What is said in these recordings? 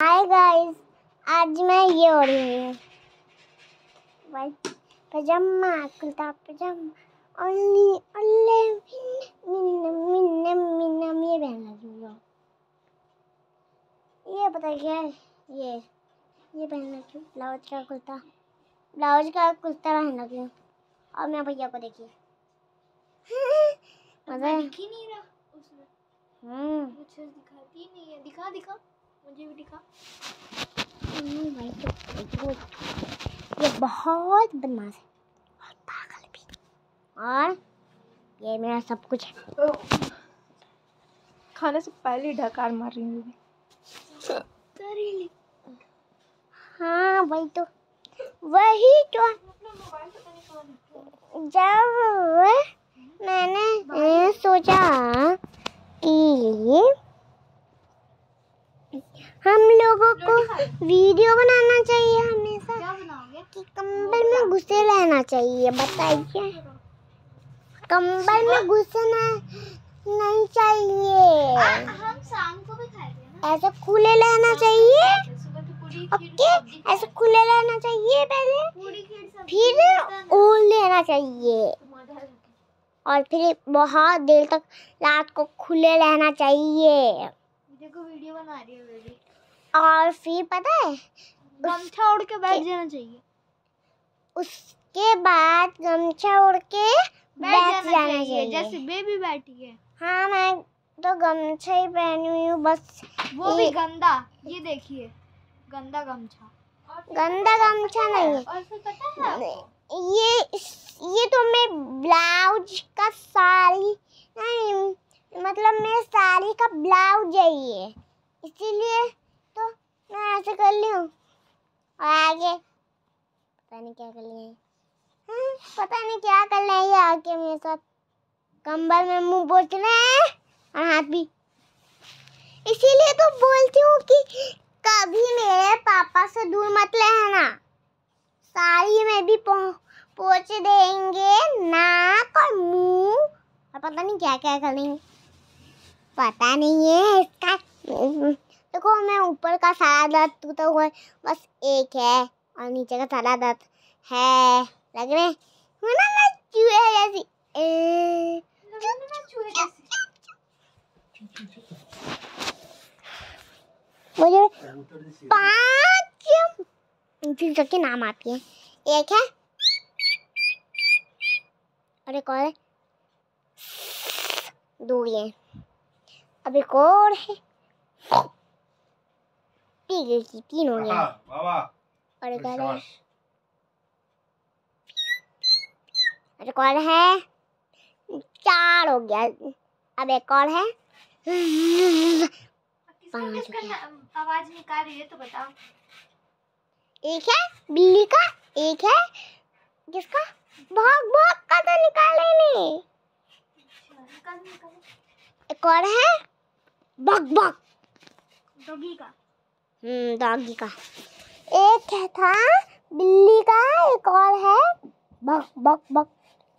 Hi guys आज मैं ये हो रही हूँ। वाइट पजामा कुर्ता पजामा ओली ओले मिन्ना मिन्ना मिन्ना ये पहन लगी हूँ ये पता क्या है? ये ये पहन रखी हूँ। ब्लाउज का कुर्ता ब्लाउज का कुर्ता पहन रखी हूँ। और मेरे भैया को देखिए। मज़ा दिख ही नहीं रहा उसमें। हम्म। दिखाती नहीं है। दिखा दिखा। मुझे भी दिखा। तो ये बहुत बदमाश है। और पागल भी। और ये मेरा सब कुछ है। खाने से पहले ढकार मार रही हूँ करेली। हाँ वही तो। वही तो। जब मैंने सोचा कि हम लोगों को वीडियो बनाना चाहिए हमेशा। कि कंबल में घुसे रहना चाहिए बताइए। कंबल में घुसना नहीं चाहिए। हम शाम को भी खाए ऐसे खुले रहना चाहिए? खीर ओके? ऐसे खुले रहना चाहिए पहले? फिर ओढ़ लेना चाहिए। और फिर बहुत देर तक रात को खुले रहना चाहिए। देखो वीडियो बना रही है बेबी और फिर पता है गमछा ओढ़ के बैठ जाना चाहिए। उसके बाद गमछा ओढ़ के बैठ जाना चाहिए जैसे बेबी बैठी है। हाँ मैं तो गमछा ही पहनी हुई हूँ बस वो भी गंदा ये देखिए गंदा गमछा। गंदा गमछा नहीं। है और फिर पता है ये ये तो मैं ब्लाउज का साड़ी नहीं मतलब मेरे साड़ी का ब्लाउज ये। इसीलिए तो मैं ऐसे कर ली हूँ। और आगे पता नहीं क्या कर लिया है। हाँ, पता नहीं क्या कर रहे हैं आके मेरे साथ। कंबल में मुँह पोछ रहे हैं और हाथ भी। इसीलिए तो बोलती हूँ कि कभी मेरे पापा से दूर मत रहना। साड़ी में भी पो- पोछ देंगे नाक और मुँह। और पता नहीं क्या क्या करेंगे। पता नहीं है इसका। देखो मैं ऊपर का सारा दर्द तू तो हुआ बस एक है और नीचे का सारा दर्द है। लग रहे हो? ना मैं चूहे जैसी। ए, मुझे पाँच चीज़ों के नाम आती हैं। एक है और एक और है। दो ये। अब एक और है? पी गई थी तीन हो बाबा और एक और है और एक और है? चार हो गया। अब एक और है? किसका पाँच हो गया। आवाज़ निकाल रही है तो बताओ। एक है बिल्ली का एक है किसका भाग भाग का तो निकाले नहीं निकाल निकाल। एक और है? बग बग डॉगी का हम्म डॉगी का एक है था बिल्ली का एक और है बग बग बग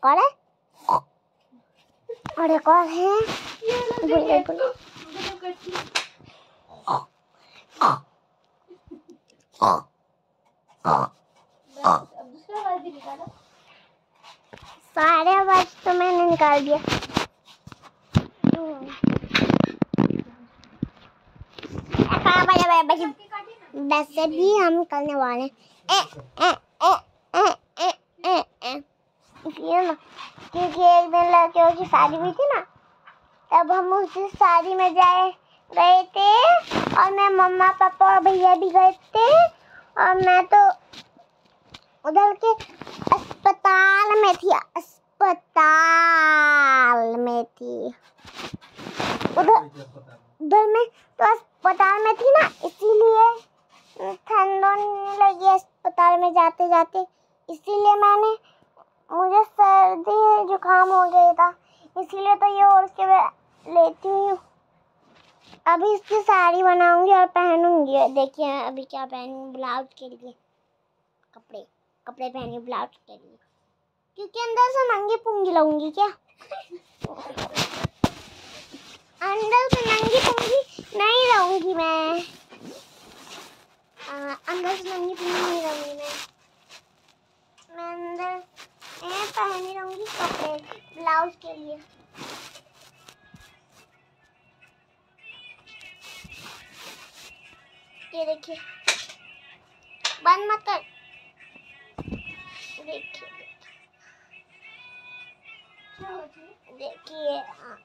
और है और एक और है बोल बोल सारे आवाज़ तो मैंने निकाल दिया सबके काटे ना वैसे भी हम करने वाले हैं। क्योंकि एक दिन लड़कियों की शादी हुई थी ना, तब हम उसी शादी में जाए गए थे, और मैं मम्मा, पापा और भैया भी गए थे, और मैं तो उधर के अस्पताल में थी, अस्पताल में थी। उधर उधर में तो अस्पताल में थी ना, इसीलिए ठंड होने लगी अस्पताल में जाते जाते, इसीलिए मैंने, मुझे सर्दी जुकाम हो गया था। इसीलिए तो ये ओढ़ के लेती हूँ। अभी इसकी साड़ी बनाऊँगी और पहनूँगी। देखिए अभी क्या पहनूँगी ब्लाउज के लिए। कपड़े कपड़े पहनी ब्लाउज के लिए। क्योंकि अंदर से नंगी पुंगी लगूँगी क्या? अंदर से नंगी पुंगी नहीं रहूँगी मैं। अंदर से नंगी पहनी नहीं रहूँगी मैं। मैं अंदर मैं पहनी रहूँगी कपड़े ब्लाउज के लिए। ये देखिए। बंद मत कर। देखिए देखिए। हाँ।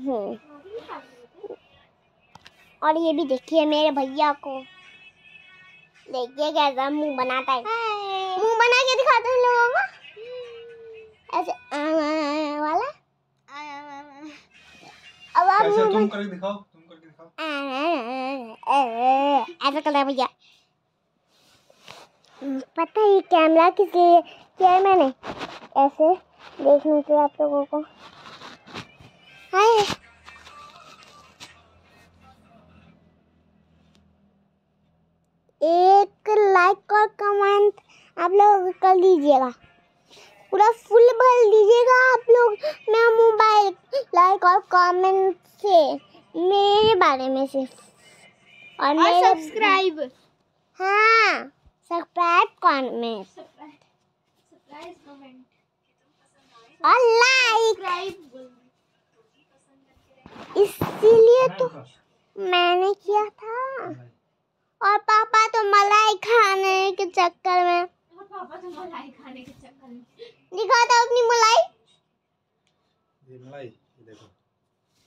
हम्म। हाँ। और ये भी देखिए मेरे भैया को देखिए कैसा मुँह बनाता है मुँह बना के दिखाते हैं लोगों को ऐसे वाला अब आप मुँह तुम करके दिखाओ तुम करके दिखाओ ऐसा कर रहा है भैया हम्म, पता है कैमरा किस लिए किया है मैंने ऐसे देखने के लिए आप लोगों को हाय एक लाइक और कमेंट आप लोग कर दीजिएगा। पूरा फुल भर दीजिएगा आप लोग मेरा मोबाइल लाइक और कमेंट से मेरे बारे में सिर्फ़। और और सब्सक्राइब हाँ सब्सक्राइब कमेंट सरप्राइज़ कमेंट और लाइक सब्सक्राइब इसीलिए तो मैंने किया था। और पापा तो मलाई खाने के चक्कर में। और पापा तो मलाई खाने के चक्कर में। दिखाता अपनी मलाई। ये मलाई देखो।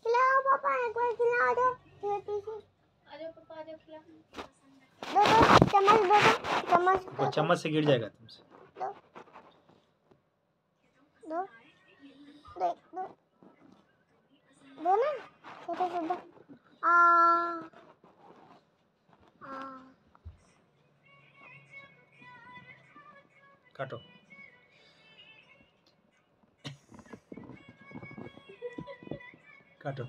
खिलाओ पापा एक बार खिलाओ दो छोटी सी आजा पापा आजा खिला दो दो चम्मच दो दो चम्मच। वो दो चम्मच से गिर जाएगा तुमसे। दो दो दो दो। दो ना छोटा सा दो आ काटो। काटो।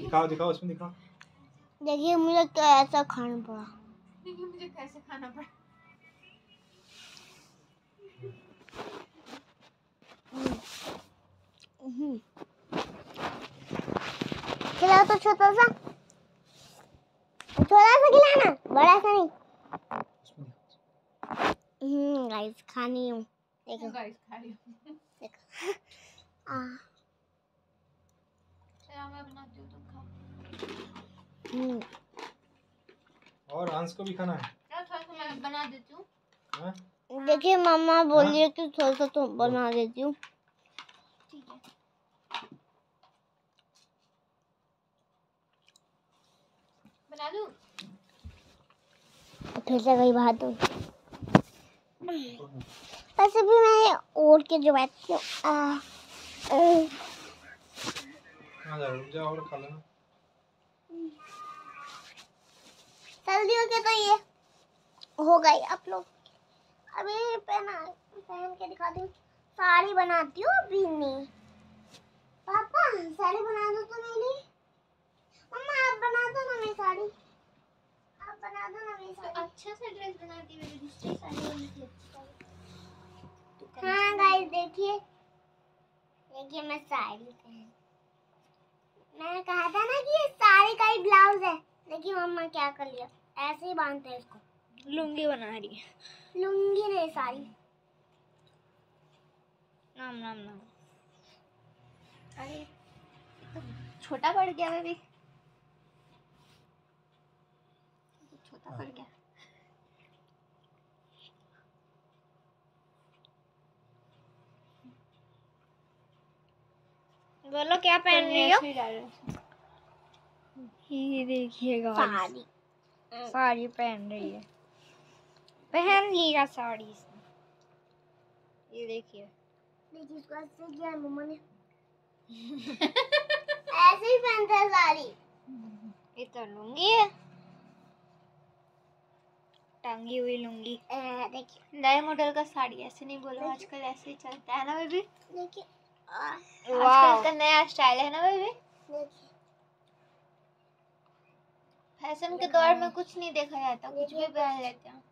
दिखाओ दिखाओ उसमें दिखाओ। देखिए मुझे तो ऐसा खाना पड़ा। देखिए मुझे कैसे खाना पड़ा। हम्म। खिलाओ तो छोटा सा। छोटा सा खिलाना बड़ा सा नहीं। हम्म गाइस खानी हूँ। देखो। गाइस खा रही हूँ। देखो। आ। चलो मैं बनाती हूँ तुम खाओ। हम्म। और अंश को भी खाना है? चलो थोड़ा सा मैं बना देती हूँ। हाँ? देखिए मम्मा बोल रही है कि थोड़ा सा तो बना देती हूँ ठीक है बना दूँ फिर से गई बात हूँ वैसे भी मैं ओढ़ के जो बैठती हूँ अ, हाँ के तो ये हो गई आप लोग। अभी पहना पहन के दिखा दूँ साड़ी बनाती हूँ अभी नहीं पापा साड़ी बना दो तो मेरी। मम्मा आप बना दो ना मेरी साड़ी। बना दो ना मेरी तो अच्छा सा ड्रेस बनाती है मेरी दूसरी साड़ी वाली थी हाँ गाइस देखिए देखिए मैं साड़ी पहन मैंने कहा था ना कि ये साड़ी का ही ब्लाउज है मम्मा क्या कर लिया ऐसे ही बांधते हैं इसको लुंगी बना रही है लुंगी नहीं साड़ी नाम नाम नाम अरे तो छोटा पड़ गया बेबी छोटा पड़ गया बोलो क्या पहन रही हो? ये देखिएगा साड़ी। साड़ी पहन रही है। पहन लिया साड़ी इसने। ये देखिए। ऐसे है ही पहनते हैं साड़ी। ये तो लुंगी। है टांगी हुई लुंगी। देखिए। नए मॉडल का साड़ी ऐसे नहीं बोलो आजकल ऐसे ही चलता है ना बेबी? देखिए। आजकल का नया स्टाइल है ना बेबी? फ़ैशन के दौर में कुछ नहीं देखा जाता कुछ भी पहन लेते हैं।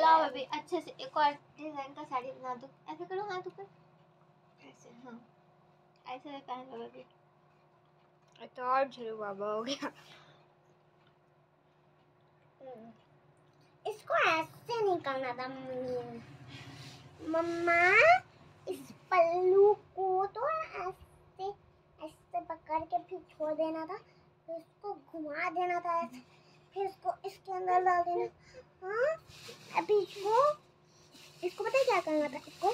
लाओ अभी अच्छे से एक और डिज़ाइन का साड़ी बना दो। ऐसे करो हाथ ऊपर ऐसे हाँ। ऐसे भी पहन लो ये तो और झुरू बाबा हो गया। इसको ऐसे नहीं करना था मम्मी मम्मा इस पल्लू को तो ऐसे ऐसे पकड़ के फिर छोड़ देना था फिर इसको घुमा देना था ऐसे फिर इसको इसके अंदर डाल देना। हाँ अभी इसको इसको पता है क्या करना था इसको?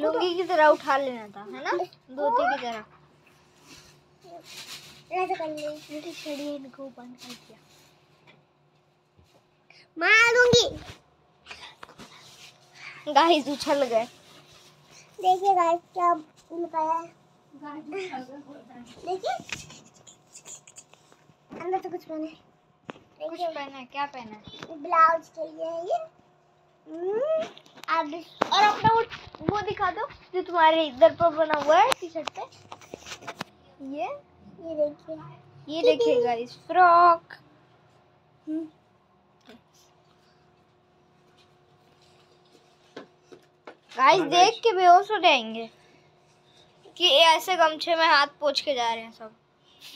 लुंगी की तरह उठा लेना था है ना? धोती की तरह। ऐसे कर ले। इनको बंद कर दिया। मारूँगी। गाइस उछल गए। देखिए गाइस क्या निकाला है। देखिए। अंदर तो कुछ है कुछ पहना क्या पहना ब्लाउज के लिए है ये। हम्म, अब और अपना वो वो दिखा दो जो तुम्हारे इधर पर बना हुआ है टी शर्ट पे। ये। ये देखिए। ये देखिए गाइस फ्रॉक गाइस हाँ, देख के बेहोश हो जाएँगे कि ऐसे गमछे में हाथ पोछ के जा रहे हैं सब।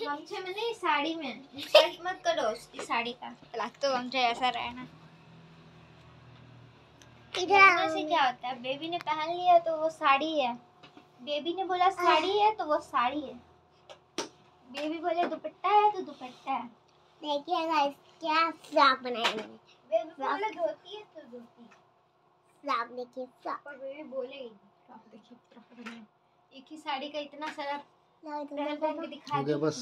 गमछे में नहीं साड़ी में। इंसल्ट मत करो उसकी साड़ी का। लग तो गमछे ऐसा रहना। से क्या होता है? बेबी ने पहन लिया तो वो साड़ी है। बेबी ने बोला साड़ी है तो वो साड़ी है। बेबी बोले दुपट्टा है तो दुपट्टा है। देखिए गाइस क्या फ्रॉक बनाया मैंने। बेबी बोले धोती है तो धोती फ्रॉक देखिए फ्रॉक पर बेबी बोलेगी फ्रॉक देखिए फ्रॉक एक ही साड़ी का इतना सारा पहन के दिखा हो बस